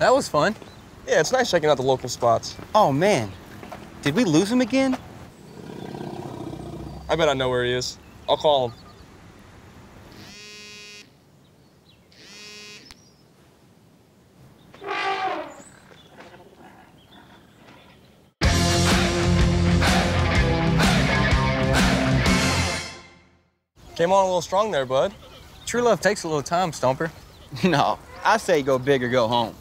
That was fun. Yeah, it's nice checking out the local spots. Oh, man. Did we lose him again? I bet I know where he is. I'll call him. Came on a little strong there, bud. True love takes a little time, Stomper. No, I say go big or go home.